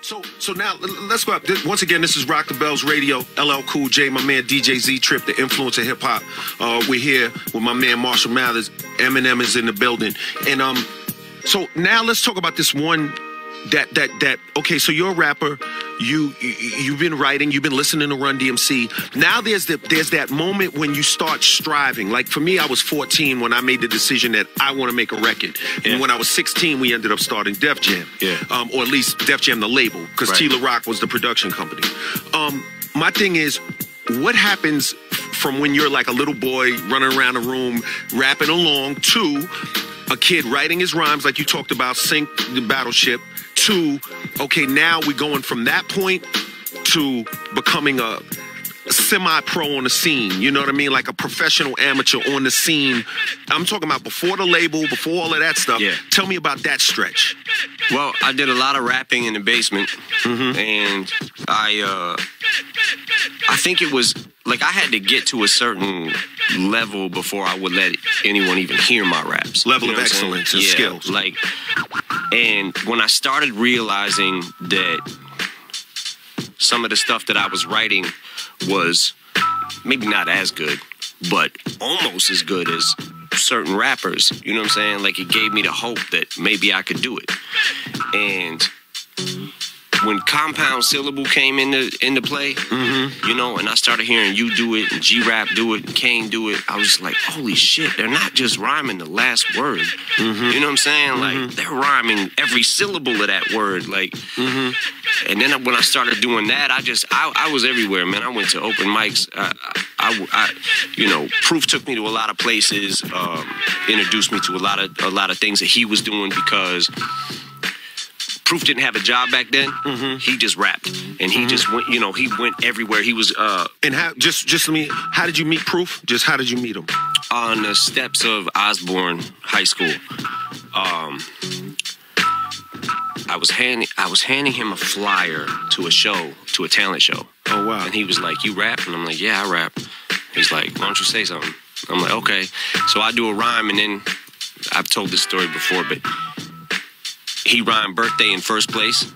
So so now let's go up. Once again, this is Rock the Bells Radio. LL Cool J, my man DJ Z Trip, the influence of hip hop. Uh, we're here with my man Marshall Mathers. Eminem is in the building, and um, so now let's talk about this one that that that. Okay, so you're a rapper. You, you you've been writing. You've been listening to Run DMC. Now there's the there's that moment when you start striving. Like for me, I was 14 when I made the decision that I want to make a record. Yeah. And when I was 16, we ended up starting Def Jam. Yeah. Um, or at least Def Jam, the label, because Right. Tila Rock was the production company. Um, my thing is, what happens from when you're like a little boy running around a room rapping along to a kid writing his rhymes, like you talked about, Sink the Battleship, to okay, now we're going from that point to becoming a semi-pro on the scene. You know what I mean? Like a professional amateur on the scene. I'm talking about before the label, before all of that stuff. Yeah. Tell me about that stretch. Well, I did a lot of rapping in the basement, and I, uh, I think it was like I had to get to a certain level before I would let anyone even hear my raps. Level of what I'm excellence and yeah, skills. Like, and when I started realizing that some of the stuff that I was writing was maybe not as good, but almost as good as certain rappers. You know what I'm saying? Like it gave me the hope that maybe I could do it. And when compound syllable came into into play, mm-hmm. you know, and I started hearing you do it and G Rap do it and Kane do it, I was just like, holy shit, they're not just rhyming the last word. Mm-hmm. You know what I'm saying? Like mm-hmm. they're rhyming every syllable of that word. Like and then when I started doing that, I just I, I was everywhere, man. I went to open mics. I, I, I, you know, Proof took me to a lot of places, um, introduced me to a lot of a lot of things that he was doing because Proof didn't have a job back then. He just rapped, and he just went. You know, he went everywhere. He was uh, And how just just let me how did you meet Proof? Just how did you meet him? on the steps of Osborn High School. Um, I was handing I was handing him a flyer to a show, to a talent show. Oh wow. And he was like, "You rap?" And I'm like, "Yeah, I rap." He's like, "Why don't you say something?" I'm like, "Okay." So I do a rhyme, and then I've told this story before, but he rhymed birthday in first place,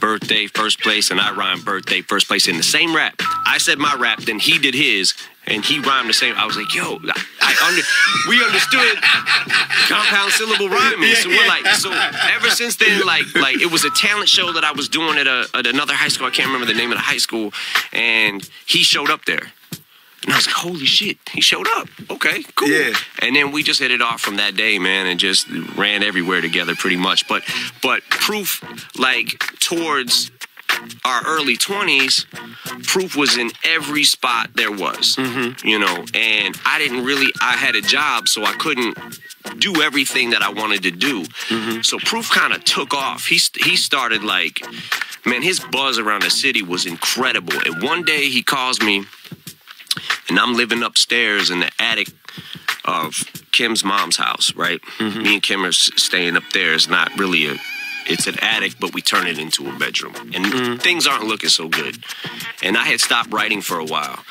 birthday first place, and I rhymed birthday first place in the same rap. I said my rap, then he did his, and he rhymed the same. I was like, "Yo, I, under, we understood compound syllable rhyming." so we're like, so ever since then, like, like it was a talent show that I was doing at a at another high school. I can't remember the name of the high school, and he showed up there. And I was like, holy shit, he showed up. Okay, cool. Yeah. And then we just hit it off from that day, man, and just ran everywhere together pretty much. But but proof like towards our early 20s, proof was in every spot there was. Mm-hmm. You know, and I didn't really I had a job, so I couldn't do everything that I wanted to do. Mm-hmm. So proof kind of took off. He he started like man, his buzz around the city was incredible. And one day he calls me and I'm living upstairs in the attic of Kim's mom's house, right? Mm-hmm. Me and Kim are staying up there. It's not really a, it's an attic, but we turn it into a bedroom, and mm-hmm. things aren't looking so good. And I had stopped writing for a while,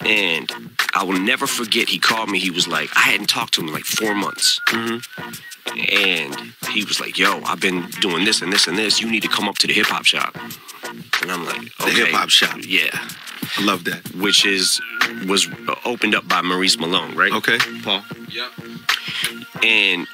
and I will never forget. He called me. He was like, I hadn't talked to him in like four months. Mm-hmm. And he was like, "Yo, I've been doing this and this and this. You need to come up to the hip hop shop." And I'm like, The "Okay, hip hop shop. yeah." I love that. which is was opened up by Maurice Malone, right? Okay, Paul. Yeah. And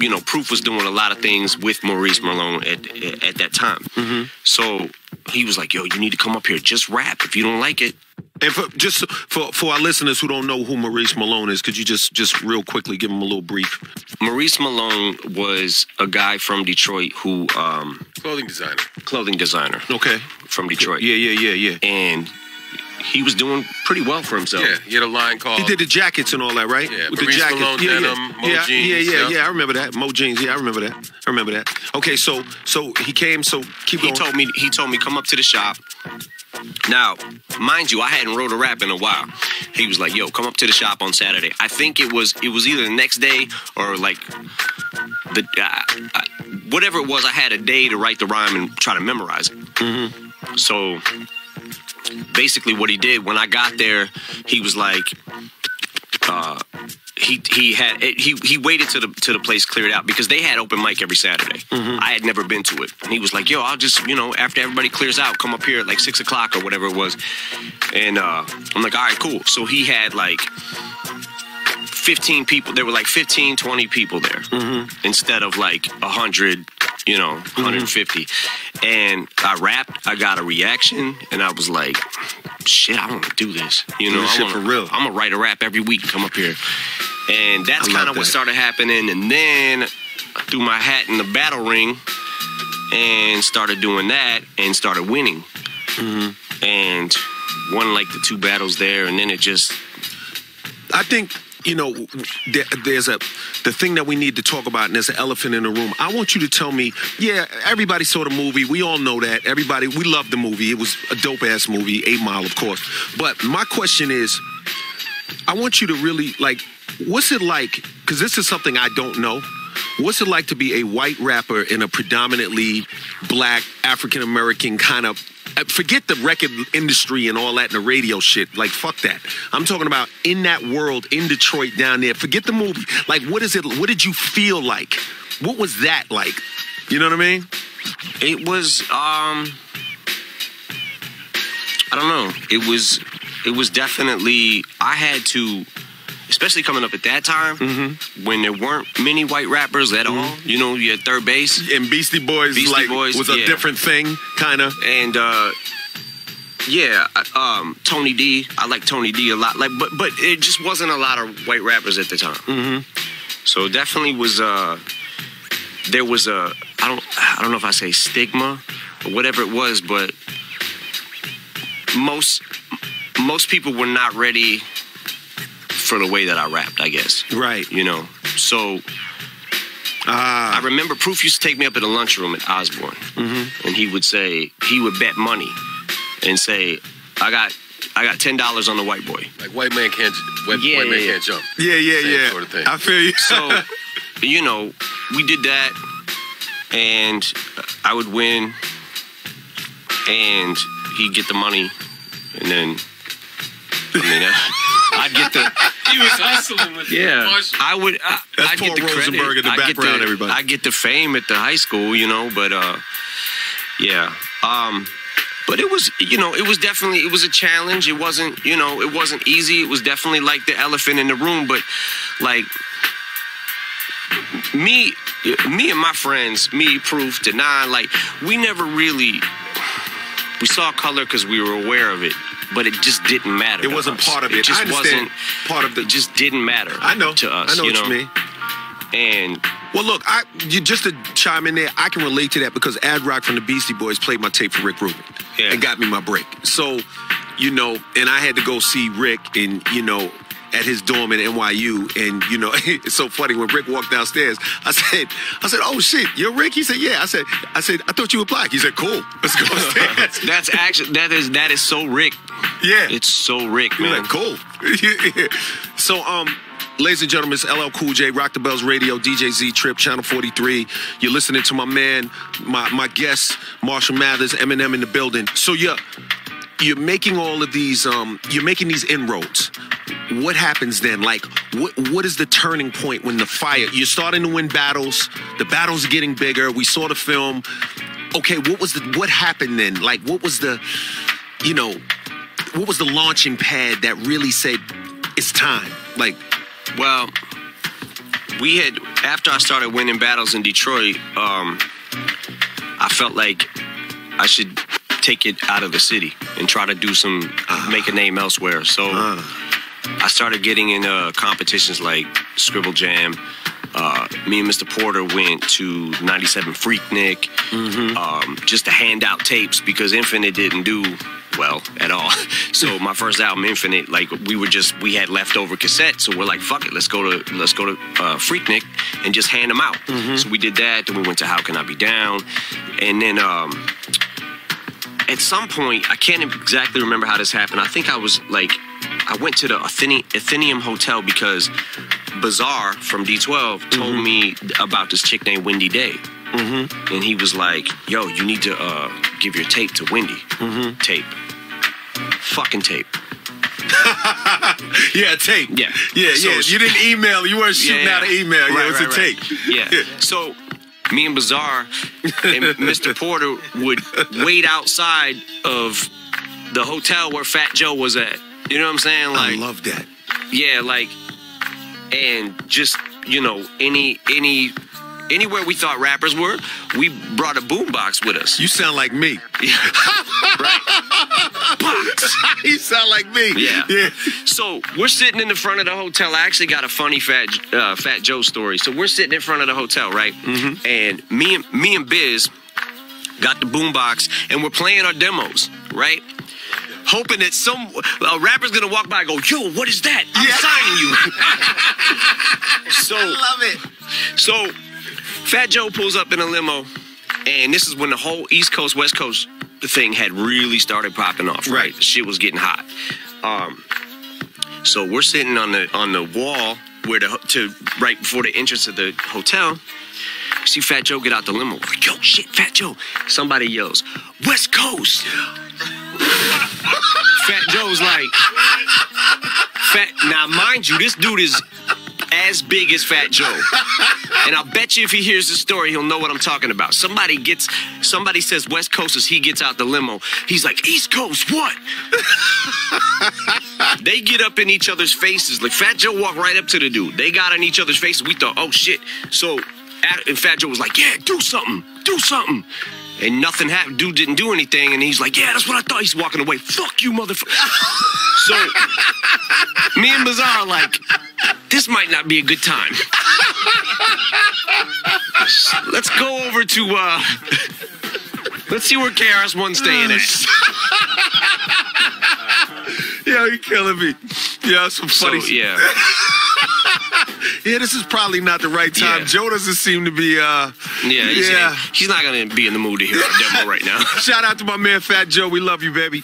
you know, Proof was doing a lot of things with Maurice Malone at at that time. Mm-hmm. So he was like, "Yo, you need to come up here. Just rap. If you don't like it, And for just for for our listeners who don't know who Maurice Malone is, could you just just real quickly give them a little brief? Maurice Malone was a guy from Detroit who um Clothing designer. clothing designer Okay. from Detroit. Yeah, yeah, yeah, yeah. And he was doing pretty well for himself. Yeah, he had a line called. He did the jackets and all that, right? Yeah, With the jackets. Malone yeah, denim, yeah. Mo yeah, jeans, yeah, yeah, yeah. yeah. I remember that. Mo jeans. Yeah, I remember that. I remember that. Okay, so so he came. So keep he going. told me he told me come up to the shop. Now, mind you, I hadn't wrote a rap in a while. He was like, "Yo, come up to the shop on Saturday." I think it was it was either the next day or like the uh, uh, whatever it was. I had a day to write the rhyme and try to memorize it. So basically, what he did when I got there, he was like, uh, he he had he he waited to the to the place cleared out because they had open mic every Saturday. I had never been to it, and he was like, "Yo, I'll just you know after everybody clears out, come up here at like six o'clock or whatever it was." And uh, I'm like, "All right, cool." So he had like 15 people. There were like 15, 20 people there instead of like 100, you know, 150. And I rapped, I got a reaction, and I was like, shit, I want to do this. You know, this I wanna, for real. I'm to write a rap every week and come up here. And that's kind of what started happening. And then I threw my hat in the battle ring and started doing that and started winning. Mm-hmm. And won like the two battles there. And then it just, I think you know there, there's a the thing that we need to talk about, and there's an elephant in the room. I want you to tell me. Yeah, everybody saw the movie. We all know that. Everybody, we love the movie. It was a dope ass movie. Eight Mile, of course. But my question is, I want you to really like, what's it like? Because this is something I don't know. What's it like to be a white rapper in a predominantly black African American kind of? Uh, Forget the record industry and all that and the radio shit. Like fuck that. I'm talking about in that world in Detroit down there. Forget the movie. Like what is it? What did you feel like? What was that like? You know what I mean? It was um I don't know. It was it was definitely I had to especially coming up at that time Mm-hmm. when there weren't many white rappers at all. You know, you had 3rd Bass And Beastie Boys Beastie like Boys, was a yeah. different thing, kind of. and uh yeah, um, Tony D. I like Tony D a lot. Like, but but it just wasn't a lot of white rappers at the time. Mm-hmm. So definitely was. Uh, there was a. I don't. I don't know if I say stigma or whatever it was, but most most people were not ready for the way that I rapped. I guess. Right. You know. So Ah. I remember Proof used to take me up in the lunchroom at Osborn, and he would say he would bet money and say, "I got, I got ten dollars on the white boy." Like white man can't, white, Yeah, white man yeah, yeah. can't jump. yeah, yeah, Same yeah. sort of thing. I feel you. So, you know, we did that, and I would win, and he'd get the money, and then, I mean, I'd get the. He was hustling with Yeah, Marsh. I would. I, That's I'd get Paul the credit. Rosenberg in the I'd background, the- everybody. I get the fame at the high school, you know. But uh, yeah. Um, but it was, you know, it was definitely it was a challenge. It wasn't, you know, it wasn't easy. It was definitely like the elephant in the room. But like me, me and my friends, me, Proof, Denaun, like we never really. We saw color because we were aware of it, but it just didn't matter. It wasn't us. part of it. It just wasn't part of the. it just didn't matter. I know. to us. I know you what know? you mean. And Well, look, I you, just to chime in there, I can relate to that because Ad Rock from the Beastie Boys played my tape for Rick Rubin Yeah. and got me my break. So, you know, and I had to go see Rick and you know at his dorm in NYU, and you know it's so funny when Rick walked downstairs. I said, I said, oh shit, you're Rick. He said, yeah. I said, I said, I thought you were black. He said, cool, let's go upstairs. that's actually that is that is so Rick. yeah, It's so Rick, man. like, cool. so, um, ladies and gentlemen, it's LL Cool J, Rock the Bells Radio, DJ Z Trip, Channel 43. You're listening to my man, my my guest, Marshall Mathers, Eminem in the building. So you're you're making all of these, um, you're making these inroads. What happens then? Like, what what is the turning point when the fire? You're starting to win battles. The battles are getting bigger. We saw the film. Okay, what was the what happened then? Like, what was the, you know, what was the launching pad that really said it's time? Like, Well, we had after I started winning battles in Detroit, um, I felt like I should take it out of the city and try to do some make a name elsewhere. So I started getting in uh, competitions like Scribble Jam. Uh, me and Mr. Porter went to 97 Freaknik um, just to hand out tapes because Infinite didn't do well at all. So my first album, Infinite, like we were just we had leftover cassettes, so we're like, fuck it, let's go to let's go to uh, Freaknik and just hand them out. So we did that. Then we went to How Can I Be Down, and then um, at some point, I can't exactly remember how this happened. I think I was like, I went to the Athene- Athenaeum Hotel because Bizarre from D12 told me about this chick named Wendy Day. Mm-hmm. And he was like, yo, you need to uh, give your tape to Wendy. Tape. Fucking tape. Yeah, tape. Yeah. Yeah, So yeah. You didn't email. You weren't shooting out an email. Yeah, Right, it was right, a right. tape. Yeah. So me and Bizarre and Mr. Porter would wait outside of the hotel where Fat Joe was at. You know what I'm saying? Like, I love that. yeah, like, and just you know, any any anywhere we thought rappers were, we brought a boombox with us. You sound like me. Box. you sound like me. Yeah. Yeah. So we're sitting in the front of the hotel. I actually got a funny Fat uh, Fat Joe story. So we're sitting in front of the hotel, right? Mm-hmm. And me and me and Biz got the boombox, and we're playing our demos, right? Hoping that some uh, rapper's gonna walk by and go, "Yo, what is that? I'm signing you." so I Love it. so, Fat Joe pulls up in a limo, and this is when the whole East Coast West Coast thing had really started popping off. Right, Right. The shit was getting hot. Um, so we're sitting on the on the wall where the to right before the entrance of the hotel. See Fat Joe get out the limo. We're like, Yo, shit, Fat Joe. Somebody yells, West Coast. Fat Joe's like, Fat. Now, mind you, this dude is as big as Fat Joe. And I'll bet you if he hears the story, he'll know what I'm talking about. Somebody gets, somebody says West Coast as he gets out the limo. He's like, East Coast, what? they get up in each other's faces. Like Fat Joe walked right up to the dude. They got in each other's faces. We thought, oh shit. So, and Fat Joe was like, yeah, do something, do something. And nothing happened. Dude didn't do anything. And he's like, yeah, that's what I thought. He's walking away. Fuck you, motherfucker. so, me and Bizarre are like, this might not be a good time. Let's go over to uh let's see where KRS One's staying at. Yo, you're killing me. Yeah, some So funny. yeah. Yeah, this is probably not the right time. Yeah. Joe doesn't seem to be. uh Yeah, he's, Yeah. he's not gonna be in the mood to hear our demo right now. Shout out to my man Fat Joe. We love you, baby.